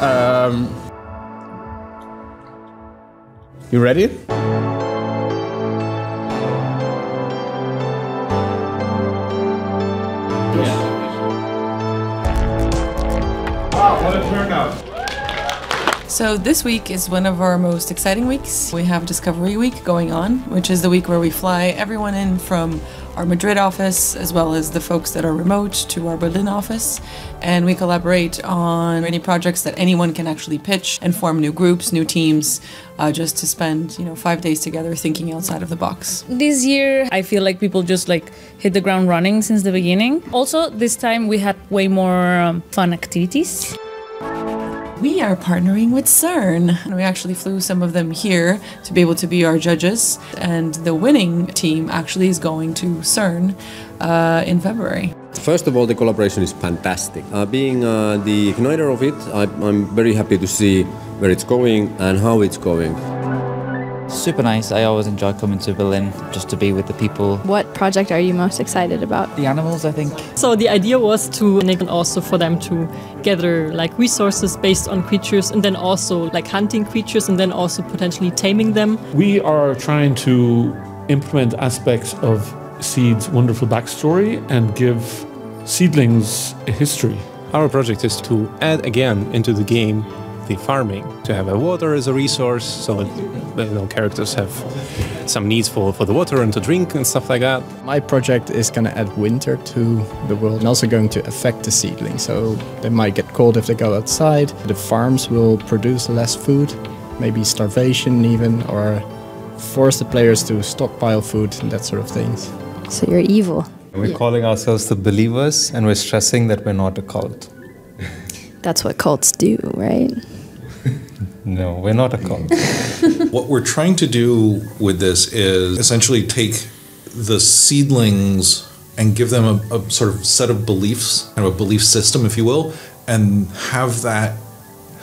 um, you ready? So this week is one of our most exciting weeks. We have Discovery Week going on, which is the week where we fly everyone in from our Madrid office as well as the folks that are remote to our Berlin office and we collaborate on any projects that anyone can actually pitch and form new groups, new teams, uh, just to spend you know five days together thinking outside of the box. This year, I feel like people just like hit the ground running since the beginning. Also, this time we had way more um, fun activities. We are partnering with CERN. And we actually flew some of them here to be able to be our judges, and the winning team actually is going to CERN uh, in February. First of all, the collaboration is fantastic. Uh, being uh, the igniter of it, I, I'm very happy to see where it's going and how it's going. Super nice. I always enjoy coming to Berlin just to be with the people. What project are you most excited about? The animals, I think. So the idea was to make also for them to gather like resources based on creatures and then also like hunting creatures and then also potentially taming them. We are trying to implement aspects of Seed's wonderful backstory and give seedlings a history. Our project is to add again into the game the farming to have a water as a resource so that you know characters have some needs for, for the water and to drink and stuff like that. My project is going to add winter to the world and also going to affect the seedlings so they might get cold if they go outside. The farms will produce less food maybe starvation even or force the players to stockpile food and that sort of things. So you're evil. We're yeah. calling ourselves the believers and we're stressing that we're not a cult. That's what cults do right no, we're not a cult. what we're trying to do with this is essentially take the seedlings and give them a, a sort of set of beliefs, kind of a belief system, if you will, and have that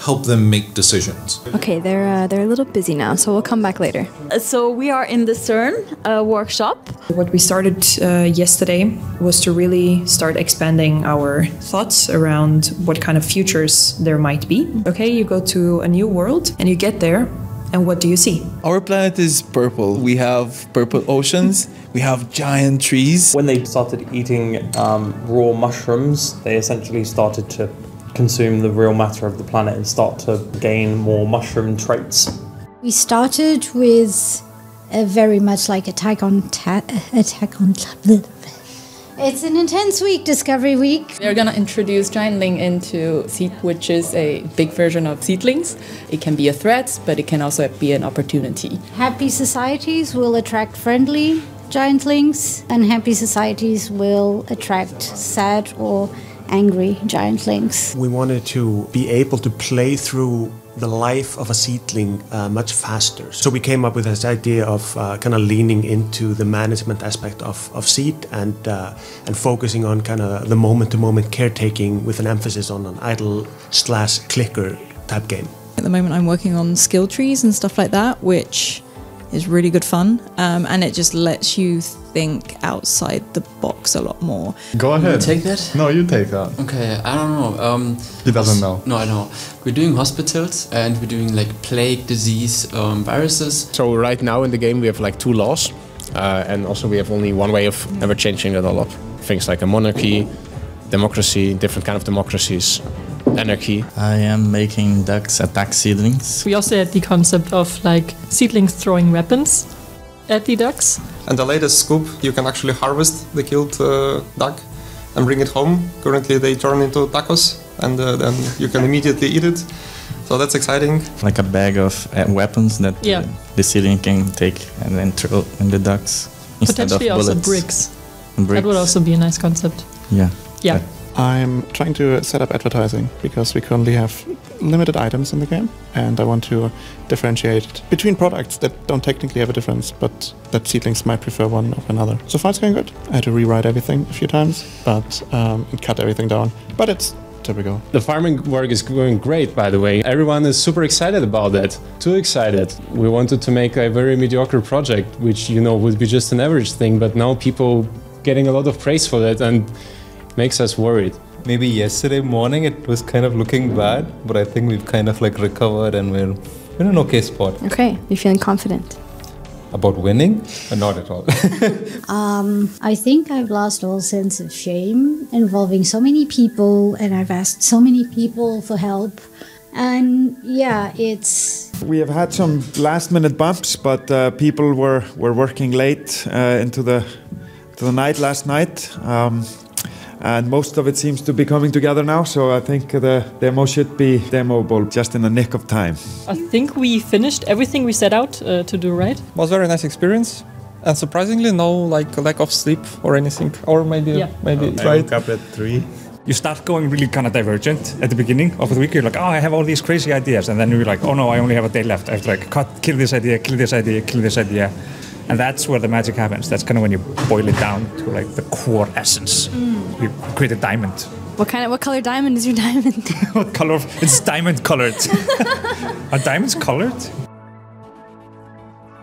help them make decisions. Okay, they're uh, they're a little busy now, so we'll come back later. So we are in the CERN uh, workshop. What we started uh, yesterday was to really start expanding our thoughts around what kind of futures there might be. Okay, you go to a new world and you get there. And what do you see? Our planet is purple. We have purple oceans. We have giant trees. When they started eating um, raw mushrooms, they essentially started to consume the real matter of the planet and start to gain more mushroom traits. We started with a very much like Attack on ta- Attack on. It's an intense week, Discovery Week. We're gonna introduce Giantling into Seed, which is a big version of Seedlings. It can be a threat, but it can also be an opportunity. Happy societies will attract friendly giantlings, and happy societies will attract sad or angry giant giantlings. We wanted to be able to play through the life of a seedling uh, much faster. So we came up with this idea of uh, kind of leaning into the management aspect of, of seed and uh, and focusing on kind of the moment-to-moment caretaking with an emphasis on an idle slash clicker type game. At the moment, I'm working on skill trees and stuff like that, which is really good fun, um, and it just lets you think outside the box a lot more. Go ahead. You take that? No, you take that. Okay, I don't know. Um, he doesn't know. No, I know. We're doing hospitals and we're doing like plague, disease, um, viruses. So right now in the game we have like two laws, uh, and also we have only one way of ever changing that all up. Things like a monarchy, democracy, different kind of democracies, anarchy. I am making ducks attack seedlings. We also had the concept of like seedlings throwing weapons at the ducks. And the latest scoop, you can actually harvest the killed uh, duck and bring it home. Currently, they turn into tacos, and uh, then you can immediately eat it. So that's exciting. Like a bag of uh, weapons that yeah. the seedling can take and then throw in the ducks instead Potentially of also bullets. bricks. bricks. That would also be a nice concept. Yeah. Yeah. I'm trying to set up advertising because we currently have limited items in the game, and I want to differentiate between products that don't technically have a difference, but that seedlings might prefer one over another. So far, it's going good. I had to rewrite everything a few times, but um, and cut everything down. But it's typical. The farming work is going great, by the way. Everyone is super excited about that. Too excited. We wanted to make a very mediocre project, which you know would be just an average thing, but now people getting a lot of praise for that and makes us worried. maybe yesterday morning it was kind of looking bad, but I think we've kind of like recovered and we're in an okay spot. Okay, you're feeling confident. About winning? Uh, not at all. Um, I think I've lost all sense of shame involving so many people, and I've asked so many people for help. And yeah, it's We have had some last minute bumps, but uh, people were, were working late uh, into the to the night last night. Um, and most of it seems to be coming together now, so I think the demo should be demoable just in the nick of time. I think we finished everything we set out uh, to do, right? was very nice experience. And surprisingly, no like lack of sleep or anything, or maybe Yeah. maybe I right. woke up at three. You start going really kind of divergent at the beginning of the week. You're like, oh, I have all these crazy ideas, and then you're like, oh no, I only have a day left. I have to like cut, kill this idea, kill this idea, kill this idea, and that's where the magic happens. That's kind of when you boil it down to like the core essence. Mm. You create a diamond. What kind of what color diamond is your diamond? what color? of- It's diamond colored. Are diamonds colored?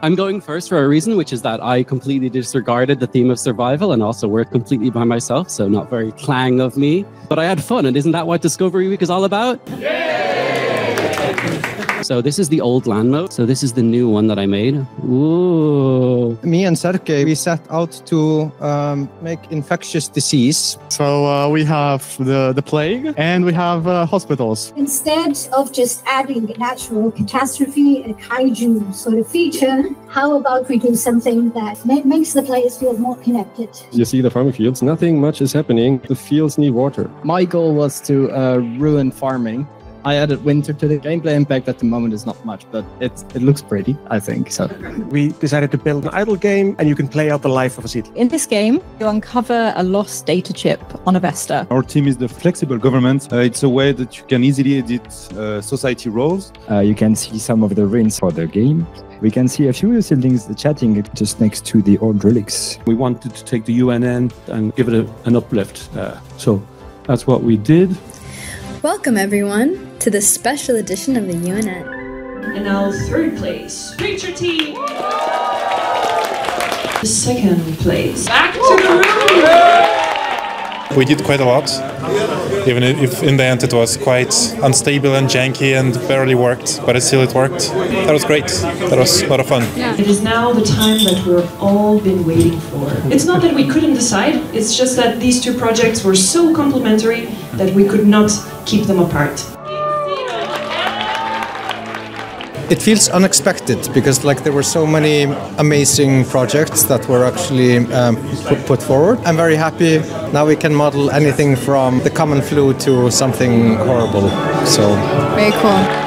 I'm going first for a reason, which is that I completely disregarded the theme of survival and also worked completely by myself, so not very Klang of me. But I had fun, and isn't that what Discovery Week is all about? So this is the old land mode. So this is the new one that I made. Ooh. Me and Sergey, we set out to um, make infectious disease. So uh, we have the, the plague and we have uh, hospitals. instead of just adding a natural catastrophe, a kaiju sort of feature, how about we do something that ma- makes the players feel more connected? You see the farming fields, nothing much is happening. The fields need water. My goal was to uh, ruin farming. I added winter to the gameplay impact at the moment is not much, but it, it looks pretty, I think. So We decided to build an idle game, and you can play out the life of a seedling. In this game, you uncover a lost data chip on Avesta. Our team is the flexible government. Uh, it's a way that you can easily edit uh, society roles. Uh, you can see some of the ruins for the game. We can see a few seedlings chatting just next to the old relics. We wanted to take the UNN and give it a, an uplift. Uh, so that's what we did. Welcome everyone to this special edition of the UNN. And now third place, Picture Team. Second place, back to the room. We did quite a lot, even if in the end it was quite unstable and janky and barely worked, but it still it worked. That was great. That was a lot of fun. It is now the time that we've all been waiting for. It's not that we couldn't decide, it's just that these two projects were so complementary that we could not keep them apart. It feels unexpected because like there were so many amazing projects that were actually um, put, put forward. I'm very happy. Now we can model anything from the common flu to something horrible. So Very cool.